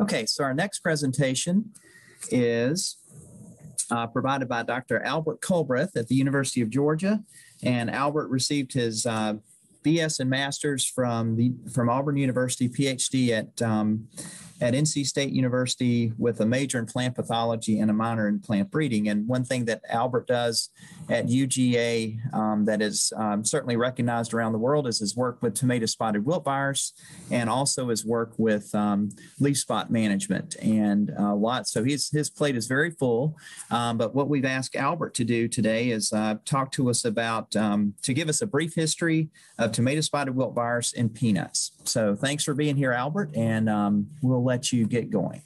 Okay, so our next presentation is uh, provided by Dr. Albert Culbreath at the University of Georgia. And Albert received his uh, BS and Masters from the from Auburn University, PhD at um, at NC State University with a major in plant pathology and a minor in plant breeding. And one thing that Albert does at UGA um, that is um, certainly recognized around the world is his work with tomato spotted wilt virus and also his work with um, leaf spot management and uh, lots. So his, his plate is very full. Um, but what we've asked Albert to do today is uh, talk to us about, um, to give us a brief history of tomato spotted wilt virus in peanuts. So thanks for being here, Albert, and um, we'll let you get going.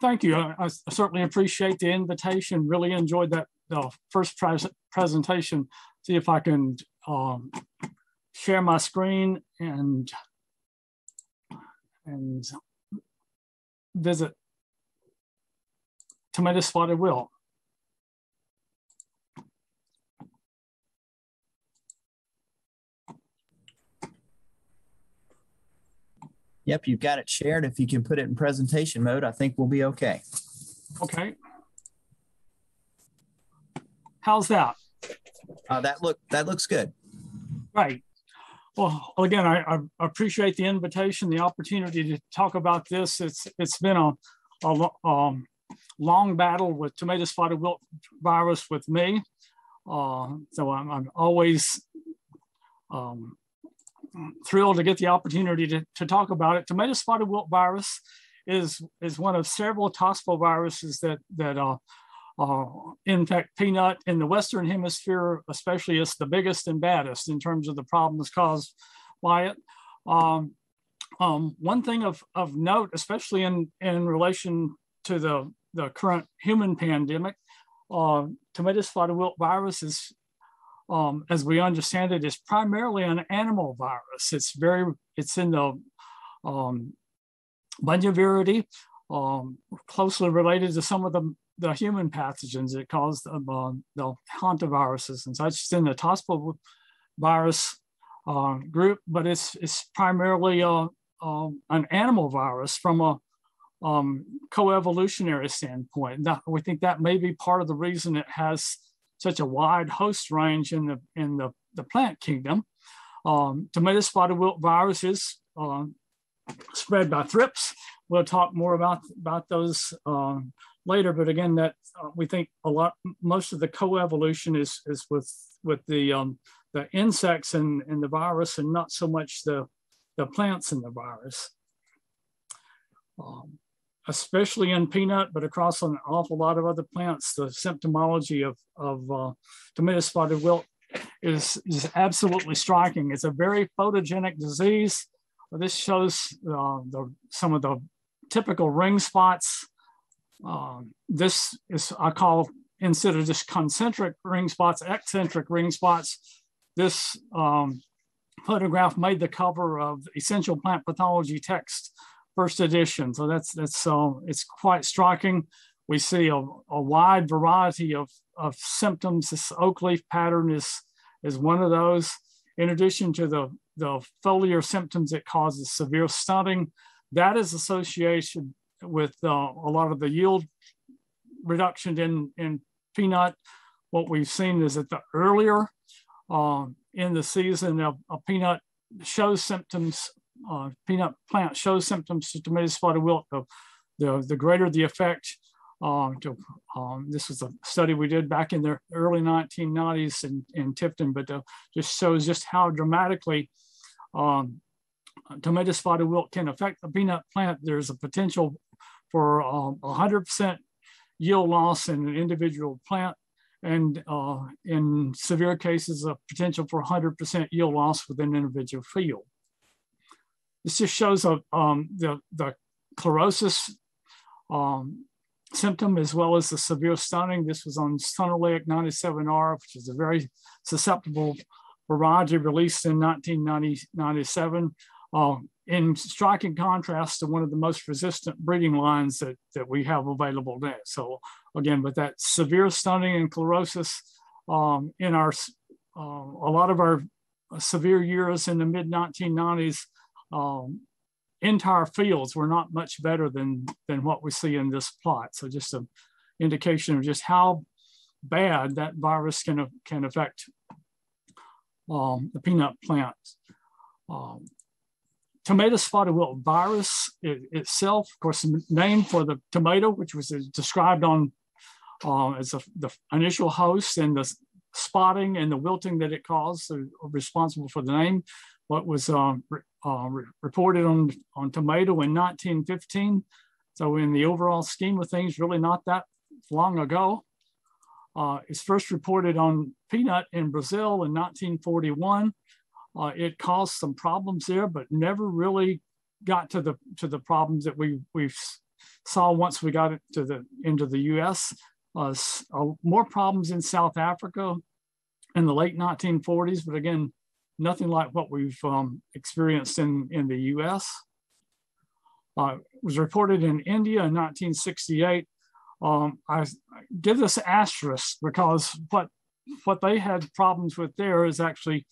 Thank you. I, I certainly appreciate the invitation. Really enjoyed that uh, first pres presentation. See if I can um, share my screen and and visit tomato spotted wilt. Yep, you've got it shared. If you can put it in presentation mode, I think we'll be okay. Okay. How's that? Uh, that look that looks good. Right. Well, again, I, I, appreciate the invitation, the opportunity to talk about this. It's it's been a, a um, long battle with tomato spotted wilt virus with me, uh, so I'm, I'm always um, thrilled to get the opportunity to, to talk about it. Tomato spotted wilt virus is, is one of several viruses that, that uh, uh, infect peanut in the Western hemisphere, especially it's the biggest and baddest in terms of the problems caused by it. Um, um, one thing of, of note, especially in, in relation to the, the current human pandemic, uh, tomato spotted wilt virus is um, as we understand it, is primarily an animal virus. It's very, it's in the um, Bunyaviridae, um, closely related to some of the, the human pathogens that cause the, uh, the hantaviruses and such. It's in the Tospo virus uh, group, but it's, it's primarily uh, um, an animal virus from a um, coevolutionary standpoint. Now, we think that may be part of the reason it has such a wide host range in the in the, the plant kingdom. Um, tomato spotted wilt virus is uh, spread by thrips. We'll talk more about about those um, later, but again, that uh, we think a lot most of the coevolution is is with with the um, the insects and, and the virus, and not so much the the plants and the virus. Um, especially in peanut, but across an awful lot of other plants, the symptomology of, of uh, tomato spotted wilt is, is absolutely striking. It's a very photogenic disease. This shows uh, the, some of the typical ring spots. Uh, this is, I call, instead of just concentric ring spots, eccentric ring spots. This um, photograph made the cover of Essential Plant Pathology text first edition. So that's that's uh, it's quite striking. We see a, a wide variety of, of symptoms. This oak leaf pattern is is one of those. In addition to the, the foliar symptoms that causes severe stunting, that is associated with uh, a lot of the yield reduction in, in peanut. What we've seen is that the earlier uh, in the season, a, a peanut shows symptoms uh, peanut plant shows symptoms to tomato spotted wilt, the, the, the greater the effect. Um, to, um, this was a study we did back in the early 1990s in, in Tifton, but uh, just shows just how dramatically um, tomato spotted wilt can affect the peanut plant. There's a potential for 100% um, yield loss in an individual plant and uh, in severe cases, a potential for 100% yield loss within an individual field. This just shows a, um, the, the chlorosis um, symptom as well as the severe stunning. This was on SunOleic 97R, which is a very susceptible variety released in 1997. Uh, in striking contrast to one of the most resistant breeding lines that, that we have available today. So again, with that severe stunning and chlorosis um, in our, uh, a lot of our severe years in the mid 1990s, um, entire fields were not much better than, than what we see in this plot. So just an indication of just how bad that virus can, can affect um, the peanut plants. Um, tomato spotted wilt virus it, itself, of course, named for the tomato, which was described on uh, as a, the initial host and the spotting and the wilting that it caused, so responsible for the name. What was uh, uh, re reported on, on tomato in 1915. So in the overall scheme of things, really not that long ago. Uh, it's first reported on peanut in Brazil in 1941. Uh, it caused some problems there, but never really got to the to the problems that we we saw once we got it to the into the U.S. Uh, uh, more problems in South Africa in the late 1940s, but again, nothing like what we've um, experienced in in the U.S. Uh, was reported in India in 1968. Um, I give this asterisk because what what they had problems with there is actually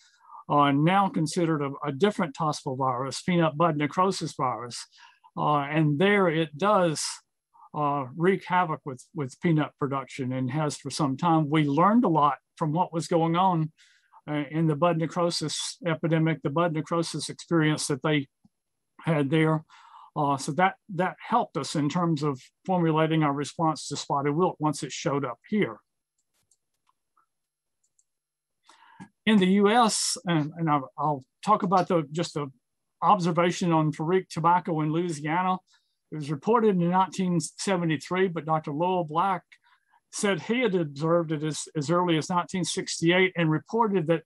uh, now considered a, a, different tospo virus, peanut bud necrosis virus. Uh, and there it does uh, wreak havoc with, with peanut production and has for some time. We learned a lot from what was going on in the bud necrosis epidemic, the bud necrosis experience that they had there. Uh, so that, that helped us in terms of formulating our response to spotted wilt once it showed up here. in the US, and, and I'll, I'll, talk about the just the observation on Perique tobacco in Louisiana. It was reported in 1973, but Dr. Lowell Black said he had observed it as, as early as 1968 and reported that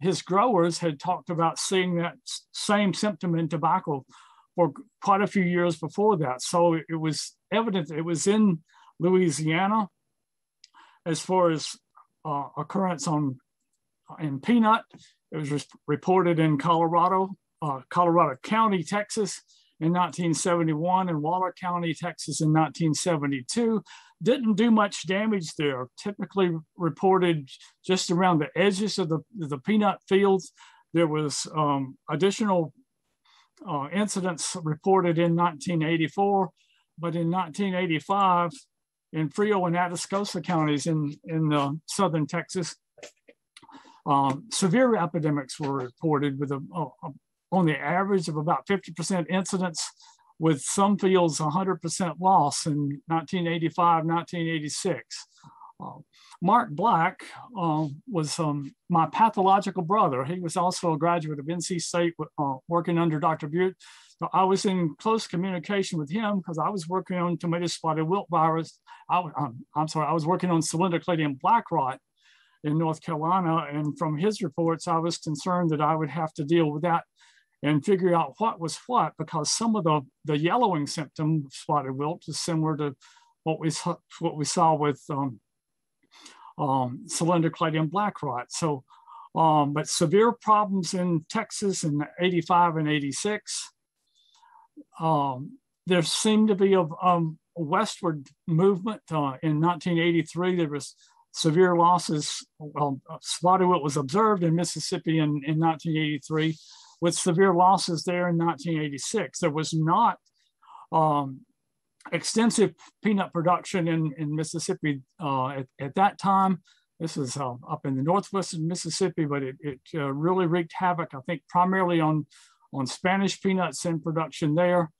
his growers had talked about seeing that same symptom in tobacco for quite a few years before that. So it was evident it was in Louisiana as far as uh, occurrence on in peanut. It was reported in Colorado, uh, Colorado County, Texas in 1971 and Waller County, Texas in 1972. Didn't do much damage there. Typically reported just around the edges of the, the peanut fields. There was um, additional uh, incidents reported in 1984, but in 1985, in Frio and Atascosa counties in, in uh, southern Texas, um, severe epidemics were reported with a, a, on the average of about 50% incidence with some fields 100% loss in 1985, 1986. Uh, Mark Black uh, was um, my pathological brother. He was also a graduate of NC State uh, working under Dr. Beute. So I was in close communication with him because I was working on tomato spotted wilt virus. I, um, I'm sorry, I was working on cylindrocladium black rot in North Carolina. And from his reports, I was concerned that I would have to deal with that and figure out what was what, because some of the, the yellowing symptom spotted wilt is similar to what we, saw, what we saw with um, um, black rot. So, um, but severe problems in Texas in 85 and 86. Um, there seemed to be a, a westward movement. Uh, in 1983, there was severe losses. Well, spotted wilt was observed in Mississippi in, in 1983 with severe losses there in 1986. There was not um, extensive peanut production in, in Mississippi uh, at, at, that time. This is uh, up in the northwestern Mississippi, but it, it uh, really wreaked havoc, I think, primarily on, on Spanish peanuts in production there.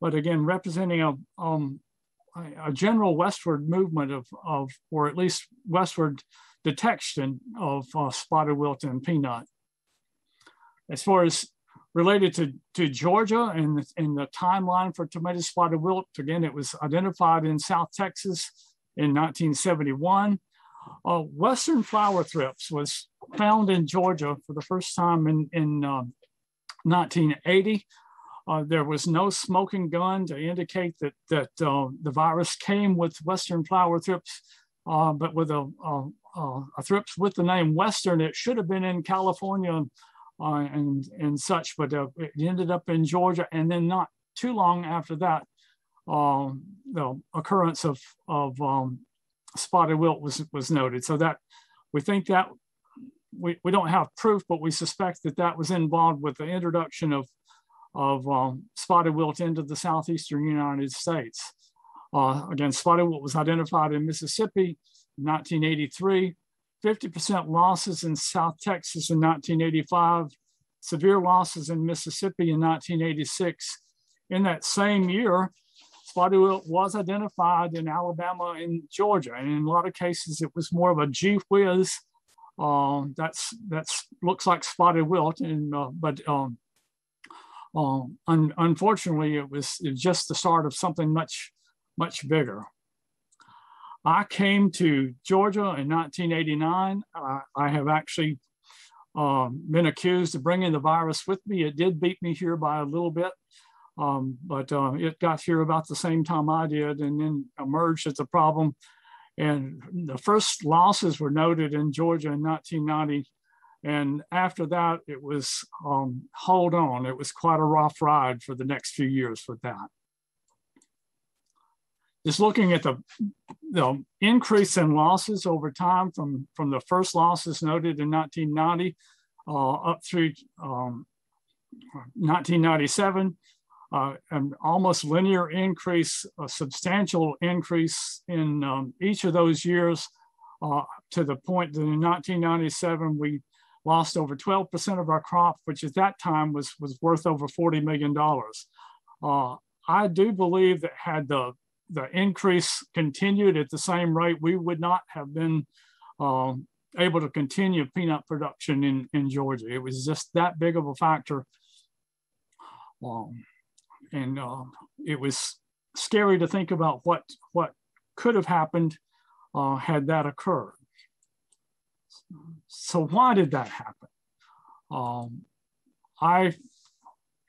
But again, representing a, um, a general westward movement of, of, or at least westward detection of uh, spotted wilt and peanut. As far as related to, to Georgia and, and the timeline for tomato spotted wilt, again, it was identified in South Texas in 1971. Uh, Western flower thrips was found in Georgia for the first time in, in um, 1980. Uh, there was no smoking gun to indicate that, that uh, the virus came with Western flower thrips, uh, but with a, a, a, thrips with the name Western, it should have been in California uh, and, and such, but uh, it ended up in Georgia. And then not too long after that, um, the occurrence of, of um, spotted wilt was, was noted. So that we think that we, we don't have proof, but we suspect that that was involved with the introduction of, of um, spotted wilt into the southeastern United States. Uh, again, spotted wilt was identified in Mississippi in 1983, 50% losses in South Texas in 1985, severe losses in Mississippi in 1986. In that same year, spotted wilt was identified in Alabama and Georgia. And in a lot of cases, it was more of a gee whiz. Uh, that's that's looks like spotted wilt, and uh, but um, uh, un unfortunately, it was, it was just the start of something much much bigger. I came to Georgia in 1989. I have actually um, been accused of bringing the virus with me. It did beat me here by a little bit, um, but uh, it got here about the same time I did and then emerged as a problem. And the first losses were noted in Georgia in 1990. And after that, it was um, hold on. It was quite a rough ride for the next few years with that. Just looking at the, the increase in losses over time from, from the first losses noted in 1990 uh, up through um, 1997, uh, an almost linear increase, a substantial increase in um, each of those years uh, to the point that in 1997, we lost over 12% of our crop, which at that time was, was worth over $40 million. Uh, I do believe that had the, the increase continued at the same rate, we would not have been um, able to continue peanut production in, in Georgia. It was just that big of a factor. Um, and uh, it was scary to think about what what could have happened uh, had that occurred. So why did that happen? Um, I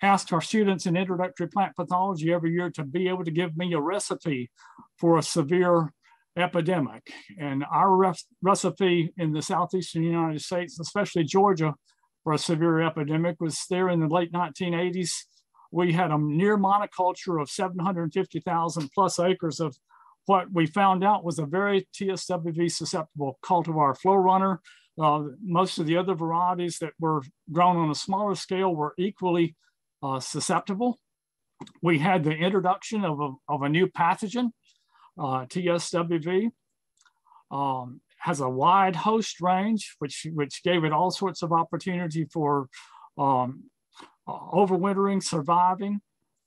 asked our students in introductory plant pathology every year to be able to give me a recipe for a severe epidemic. And our recipe in the southeastern United States, especially Georgia, for a severe epidemic was there in the late 1980s we had a near monoculture of 750,000 plus acres of what we found out was a very TSWV susceptible cultivar Florunner. Uh, most of the other varieties that were grown on a smaller scale were equally uh, susceptible. We had the introduction of a, of a new pathogen, uh, TSWV. Um, has a wide host range, which, which gave it all sorts of opportunity for um, overwintering, surviving.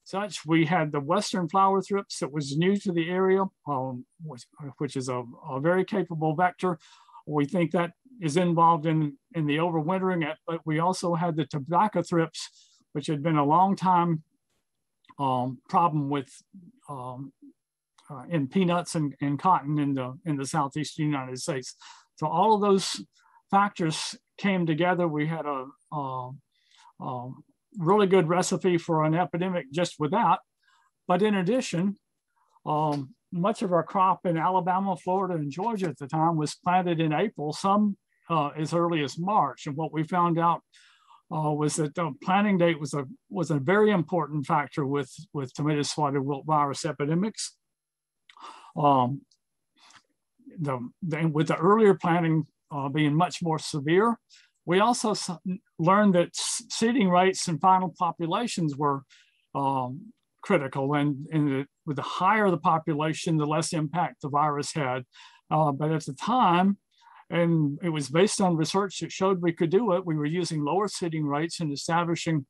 Such, we had the Western flower thrips that was new to the area, um, which, which, is a, a, very capable vector. We think that is involved in, in the overwintering, but we also had the tobacco thrips, which had been a long time um, problem with um, uh, in peanuts and, and cotton in the in the southeastern United States. So all of those factors came together. We had a, a, a really good recipe for an epidemic just with that. But in addition, um, much of our crop in Alabama, Florida, and Georgia at the time was planted in April, some uh, as early as March. And what we found out uh, was that the planting date was a was a very important factor with with tomato spotted wilt virus epidemics. Um, the, the, with the earlier planting uh, being much more severe, we also learned that seeding rates and final populations were um, critical. And, and the, with the higher the population, the less impact the virus had. Uh, but at the time, and it was based on research that showed we could do it, we were using lower seeding rates and establishing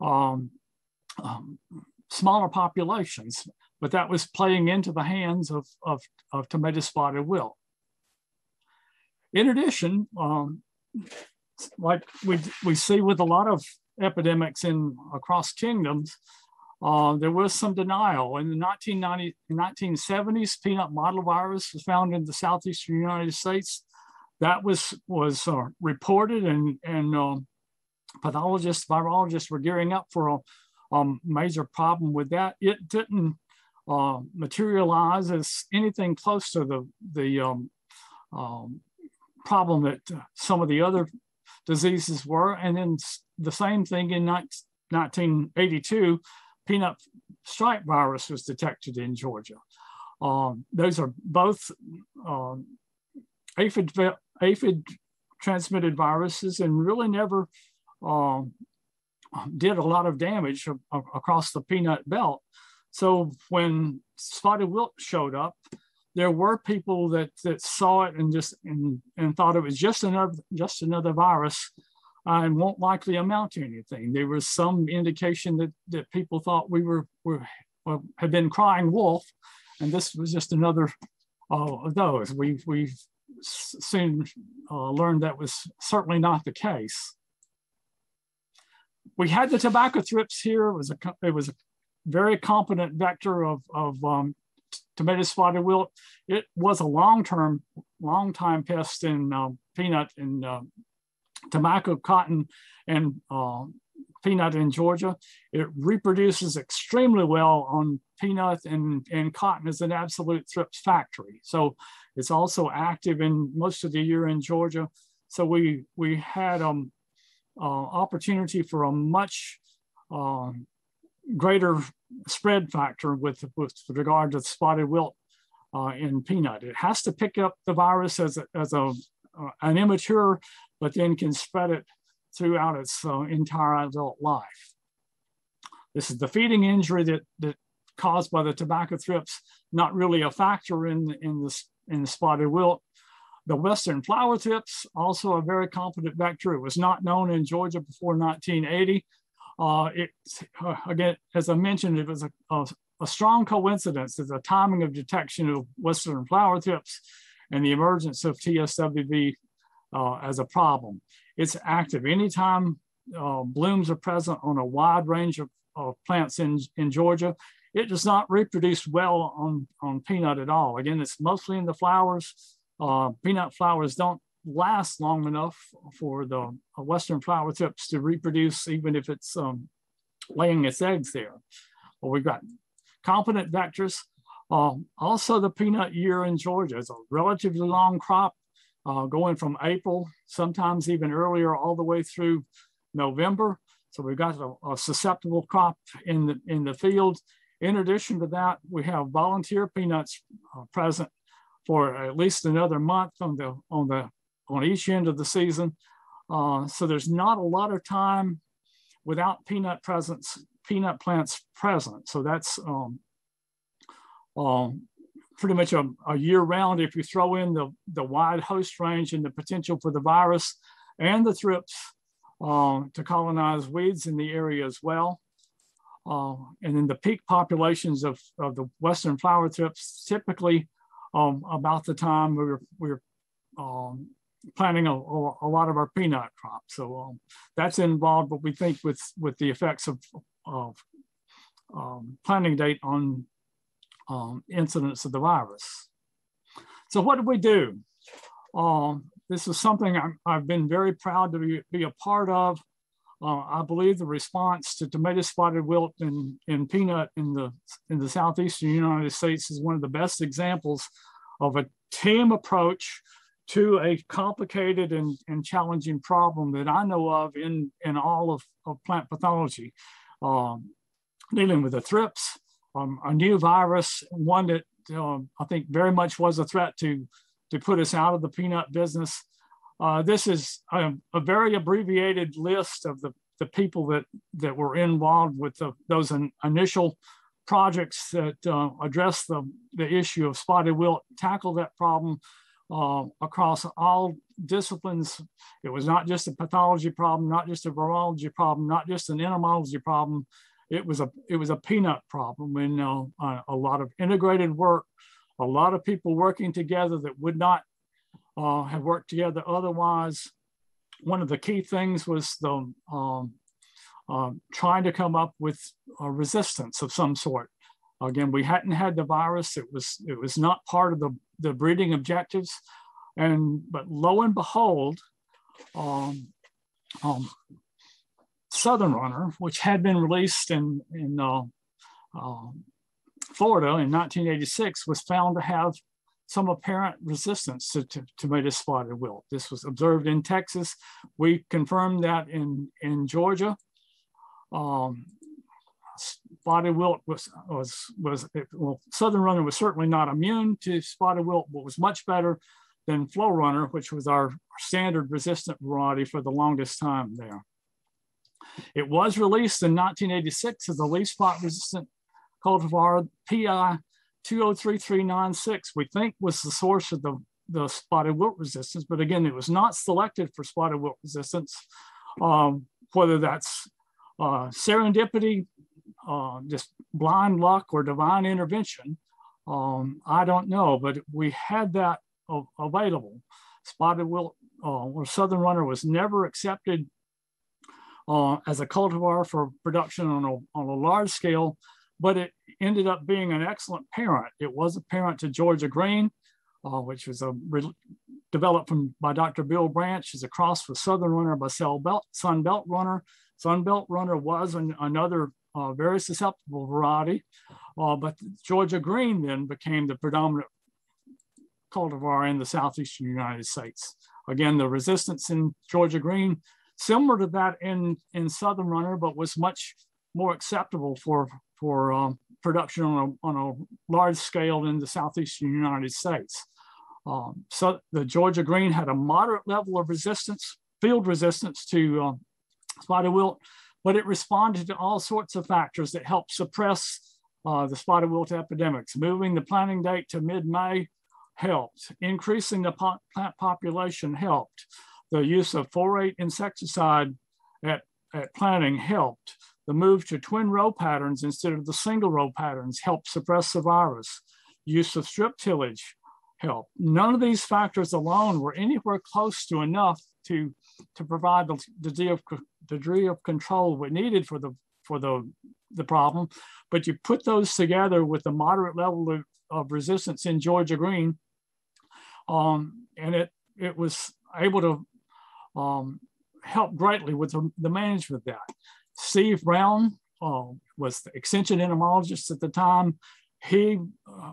um, um, smaller populations. But that was playing into the hands of, of, of tomato spotted wilt. In addition, um, like we, we see with a lot of epidemics in across kingdoms, uh, there was some denial. In the 1990, 1970s, peanut mottle virus was found in the southeastern United States. That was, was uh, reported and, and uh, pathologists, virologists were gearing up for a, a major problem with that. It didn't uh, materialize as anything close to the, the um, um, problem that uh, some of the other diseases were. And then the same thing in 1982, peanut stripe virus was detected in Georgia. Um, those are both um, aphid, aphid transmitted viruses and really never uh, did a lot of damage across the peanut belt. So when spotted wilt showed up, there were people that that saw it and just and, and thought it was just another just another virus uh, and won't likely amount to anything. There was some indication that that people thought we were were had been crying wolf, and this was just another uh, of those. We we soon uh, learned that was certainly not the case. We had the tobacco thrips here. It was a it was a very competent vector of of um, tomato spotted wilt. It was a long-term, long-time pest in uh, peanut and uh, tobacco, cotton, and uh, peanut in Georgia. It reproduces extremely well on peanut and, and cotton is an absolute thrips factory. So it's also active in most of the year in Georgia. So we, we had um, uh, opportunity for a much uh, greater spread factor with, with regard to spotted wilt uh, in peanut. It has to pick up the virus as, as a, uh, an immature, but then can spread it throughout its uh, entire adult life. This is the feeding injury that, that caused by the tobacco thrips, not really a factor in, in, the, in the spotted wilt. The Western flower thrips, also a very competent vector. It was not known in Georgia before 1980. Uh, it, uh, again, as I mentioned, it was a, a, a strong coincidence that the timing of detection of Western flower thrips and the emergence of TSWV uh, as a problem. It's active. Anytime uh, blooms are present on a wide range of, of, plants in, in Georgia, it does not reproduce well on, on peanut at all. Again, it's mostly in the flowers. Uh, peanut flowers don't last long enough for the western flower thrips to reproduce, even if it's um, laying its eggs there. Well, we've got competent vectors. Uh, also, the peanut year in Georgia is a relatively long crop, uh, going from April, sometimes even earlier, all the way through November. So we've got a, a susceptible crop in the in the field. In addition to that, we have volunteer peanuts uh, present for at least another month on the on the on each end of the season. Uh, so there's not a lot of time without peanut presence, peanut plants present. So that's um, um, pretty much a, a, year round if you throw in the, the wide host range and the potential for the virus and the thrips uh, to colonize weeds in the area as well. Uh, and then the peak populations of, of the western flower thrips typically um, about the time we were, we were um, planting a, a, lot of our peanut crops. So um, that's involved, but we think with, with the effects of, of um, planting date on um, incidence of the virus. So what did we do? Um, this is something i have been very proud to be, be a part of. Uh, I believe the response to tomato spotted wilt in, in peanut in the, in the southeastern United States is one of the best examples of a team approach to a complicated and, and challenging problem that I know of in, in all of, of plant pathology, um, dealing with the thrips, um, a new virus, one that um, I think very much was a threat to, to put us out of the peanut business. Uh, this is a, a, very abbreviated list of the, the people that, that were involved with the, those in, initial projects that uh, address the, the issue of spotted wilt, tackle that problem uh, across all disciplines. It was not just a pathology problem, not just a virology problem, not just an entomology problem. It was a it was a peanut problem, and uh, a, lot of integrated work, a lot of people working together that would not uh, have worked together otherwise. One of the key things was the um, uh, trying to come up with a resistance of some sort. Again, we hadn't had the virus. It was it was not part of the, the breeding objectives. And but lo and behold, um, um, Southern Runner, which had been released in in uh, uh, Florida in 1986, was found to have some apparent resistance to, to tomato spotted wilt. This was observed in Texas. We confirmed that in in Georgia. Um, spotted wilt was, was, was well, Southern Runner was certainly not immune to spotted wilt, but was much better than Florunner, which was our standard resistant variety for the longest time there. It was released in 1986 as a leaf spot resistant cultivar PI 203396, we think was the source of the, the spotted wilt resistance, but again, it was not selected for spotted wilt resistance, um, whether that's uh, serendipity, uh, just blind luck or divine intervention. Um, I don't know, but we had that available. Spotted wilt uh, or southern runner was never accepted uh, as a cultivar for production on a, on a large scale, but it ended up being an excellent parent. It was a parent to Georgia Green, uh, which was a developed from by Dr. Bill Branch as a cross with Southern Runner by Belt, Sun Belt Runner. Sun Belt Runner was an, another uh, very susceptible variety, uh, but Georgia Green then became the predominant cultivar in the southeastern United States. Again, the resistance in Georgia Green, similar to that in, in Southern Runner, but was much more acceptable for, for um, production on a, on a large scale in the southeastern United States. Um, so the Georgia Green had a moderate level of resistance, field resistance to uh, spotted wilt, but it responded to all sorts of factors that helped suppress uh, the spotted wilt epidemics. Moving the planting date to mid-May helped. Increasing the po plant population helped. The use of phorate insecticide at, at planting helped. The move to twin row patterns instead of the single row patterns helped suppress the virus. Use of strip tillage helped. None of these factors alone were anywhere close to enough to, to provide the degree of, degree of control we needed for the, for the, the problem. But you put those together with the moderate level of, of resistance in Georgia Green, um, and it, it was able to um, help greatly with the, the management of that. Steve Brown uh, was the extension entomologist at the time. He uh,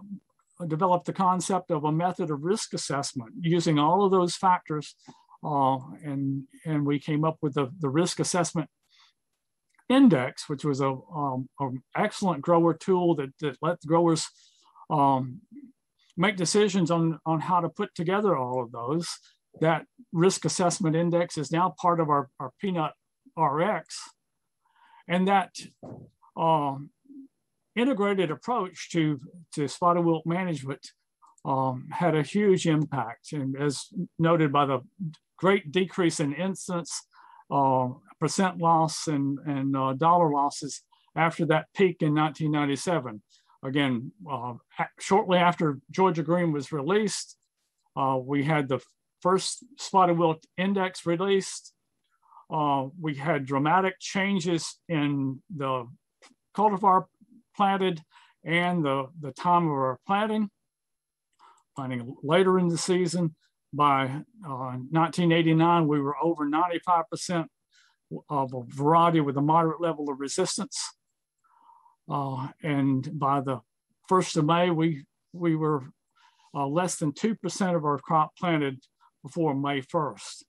developed the concept of a method of risk assessment using all of those factors. Uh, and, and we came up with the, the risk assessment index, which was a, um, an excellent grower tool that, that let growers um, make decisions on, on how to put together all of those. That risk assessment index is now part of our, our peanut RX. And that um, integrated approach to, to spotted wilt management um, had a huge impact. And as noted by the great decrease in incidence, uh, percent loss, and, and uh, dollar losses after that peak in 1997. Again, uh, shortly after Georgia Green was released, uh, we had the first spotted wilt index released. Uh, we had dramatic changes in the cultivar planted and the, the time of our planting, planting later in the season. By uh, 1989, we were over 95% of a variety with a moderate level of resistance. Uh, and by the 1st of May, we, we were uh, less than 2% of our crop planted before May 1st.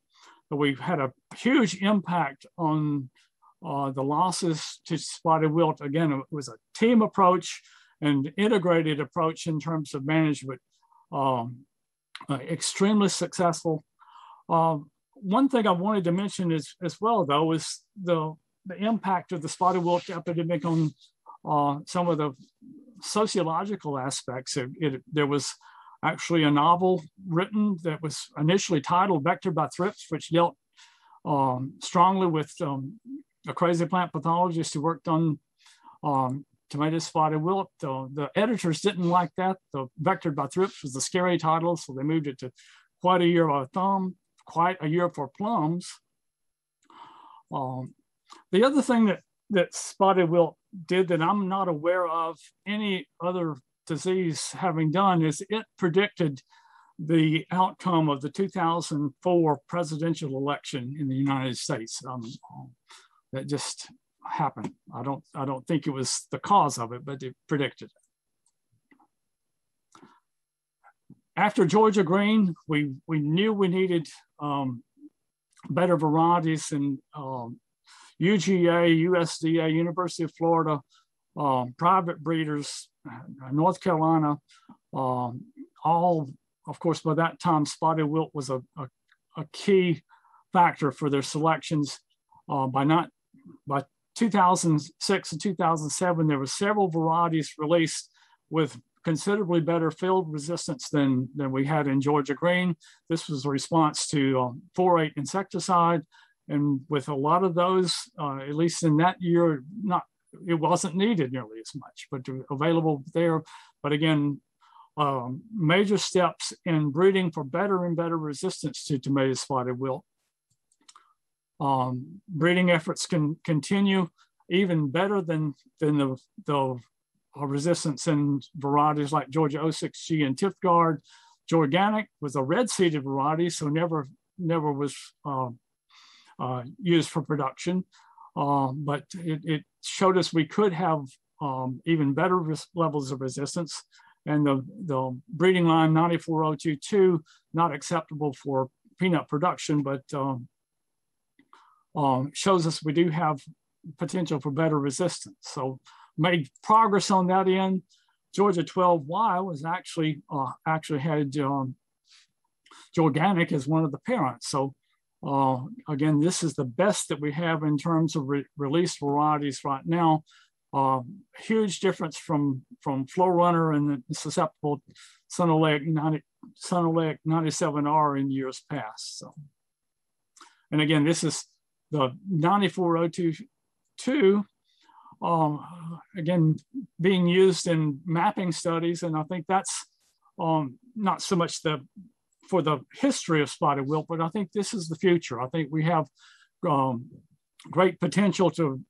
So we've had a huge impact on uh, the losses to spotted wilt. Again, it was a team approach and integrated approach in terms of management. Um, uh, extremely successful. Uh, one thing I wanted to mention is, as well, though, is the, the impact of the spotted wilt epidemic on uh, some of the sociological aspects. It, it, there was actually a novel written that was initially titled Vector by Thrips, which dealt um, strongly with um, a crazy plant pathologist who worked on um, tomato spotted wilt. The, the, editors didn't like that. The Vector by Thrips was the scary title, so they moved it to Quite a Year a Thumb, Quite a Year for Plums. Um, the other thing that, that spotted wilt did that I'm not aware of any other disease having done is it predicted the outcome of the 2004 presidential election in the United States. Um, that just happened. I don't, I don't think it was the cause of it, but it predicted it. After Georgia Green, we, we knew we needed um, better varieties and um, UGA, USDA, University of Florida, um, private breeders, uh, North Carolina, um, all of course, by that time, spotted wilt was a, a, a key factor for their selections. Uh, by not by 2006 and 2007, there were several varieties released with considerably better field resistance than, than we had in Georgia green. This was a response to um, phorate insecticide. And with a lot of those, uh, at least in that year, not it wasn't needed nearly as much, but available there. But again, um, major steps in breeding for better and better resistance to tomato spotted wilt. Um, breeding efforts can continue even better than, than the, the uh, resistance in varieties like Georgia 06G and Tifgard. Georganic was a red seeded variety, so never, never was uh, uh, used for production. Uh, but it, it, showed us we could have um, even better levels of resistance. And the, the breeding line 94022, not acceptable for peanut production, but um, um, shows us we do have potential for better resistance. So made progress on that end. Georgia 12Y was actually uh, actually had um, Georganic as one of the parents. So uh, again, this is the best that we have in terms of re released varieties right now. Uh, huge difference from from Florunner and the susceptible SunOleic 90, 97R in years past. So, and again, this is the 94022 um, again, being used in mapping studies. And I think that's um, not so much the for the history of spotted wilt, but I think this is the future. I think we have um, great potential to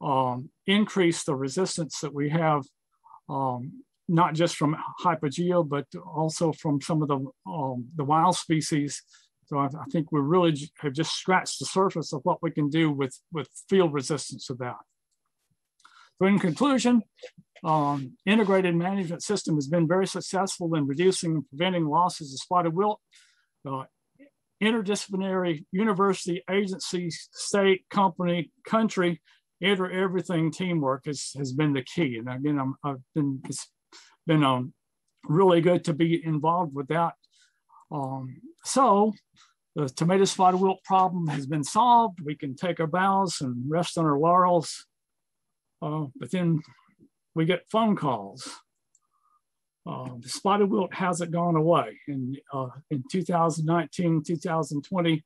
um, increase the resistance that we have, um, not just from hypogaea, but also from some of the, um, the wild species. So I, I, think we really have just scratched the surface of what we can do with, with field resistance of that. So in conclusion, um, integrated management system has been very successful in reducing and preventing losses of spotted wilt. Uh, interdisciplinary university, agency, state, company, country, enter everything teamwork has, has been the key. And again, i have been, it's been um, really good to be involved with that. Um, so the tomato spotted wilt problem has been solved. We can take our bows and rest on our laurels. Uh, but then we get phone calls. Uh, the spotted wilt hasn't gone away. In, uh, in 2019, 2020,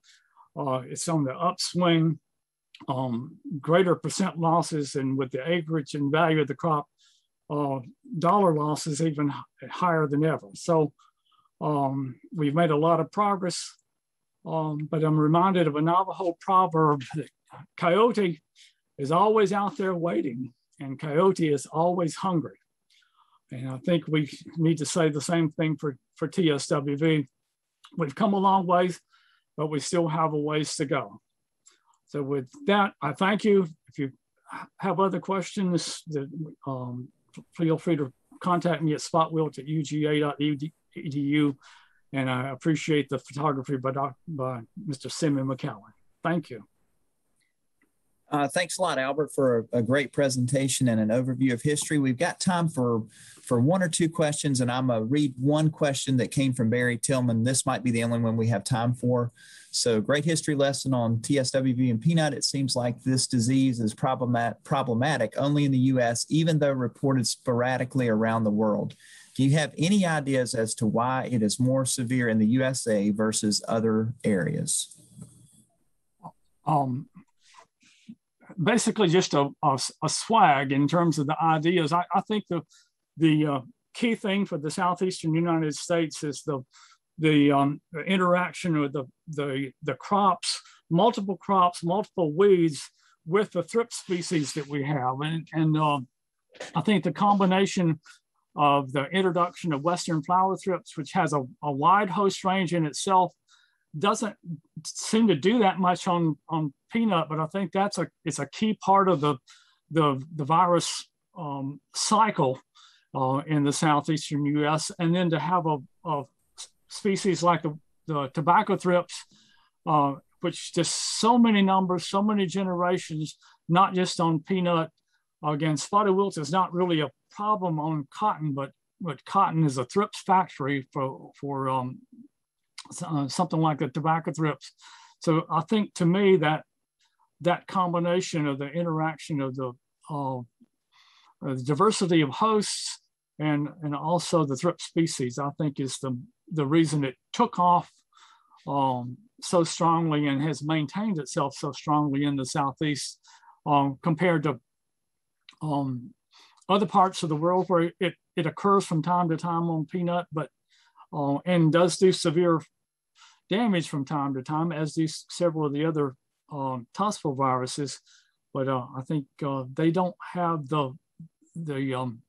uh, it's on the upswing, um, greater percent losses, and with the acreage and value of the crop, uh, dollar losses even higher than ever. So um, we've made a lot of progress, um, but I'm reminded of a Navajo proverb, coyote is always out there waiting and coyote is always hungry. And I think we need to say the same thing for, for TSWV. We've come a long ways, but we still have a ways to go. So with that, I thank you. If you have other questions, um, feel free to contact me at spotwilt at uga.edu. And I appreciate the photography by, by Mr. Simon McCowan. Thank you. Uh, thanks a lot, Albert, for a, a, great presentation and an overview of history. We've got time for for one or two questions, and I'm gonna read one question that came from Barry Tillman. This might be the only one we have time for. So, great history lesson on TSWV and peanut. It seems like this disease is problemat- problematic only in the U.S., even though reported sporadically around the world. Do you have any ideas as to why it is more severe in the USA versus other areas? Um, basically just a, a, a, swag in terms of the ideas. I, I think the the uh, key thing for the southeastern United States is the the, um, interaction with the, the the crops, multiple crops, multiple weeds with the thrip species that we have, and and uh, I think the combination of the introduction of western flower thrips, which has a, a wide host range in itself, doesn't seem to do that much on on peanut, but I think that's a it's a key part of the the the virus um, cycle uh, in the southeastern U.S. And then to have a, a species like the, the tobacco thrips, uh, which just so many numbers, so many generations, not just on peanut. Again, spotted wilt is not really a problem on cotton, but but cotton is a thrips factory for for um, uh, something like a tobacco thrips. So I think to me that that combination of the interaction of the uh, the diversity of hosts and and also the thrip species, I think is the the reason it took off um, so strongly and has maintained itself so strongly in the southeast um, compared to um, other parts of the world where it, it occurs from time to time on peanut, but uh, and does do severe damage from time to time, as do several of the other um, viruses. But uh, I think uh, they don't have the the um,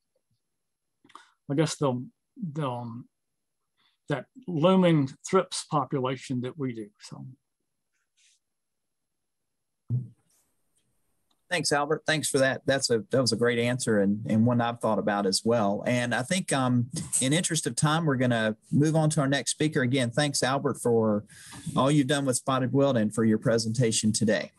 I guess the the um, that looming thrips population that we do. So. Thanks, Albert. Thanks for that. That's a that was a great answer and, and one I've thought about as well. And I think um, in interest of time, we're going to move on to our next speaker. Again, thanks, Albert, for all you've done with spotted wilt and for your presentation today.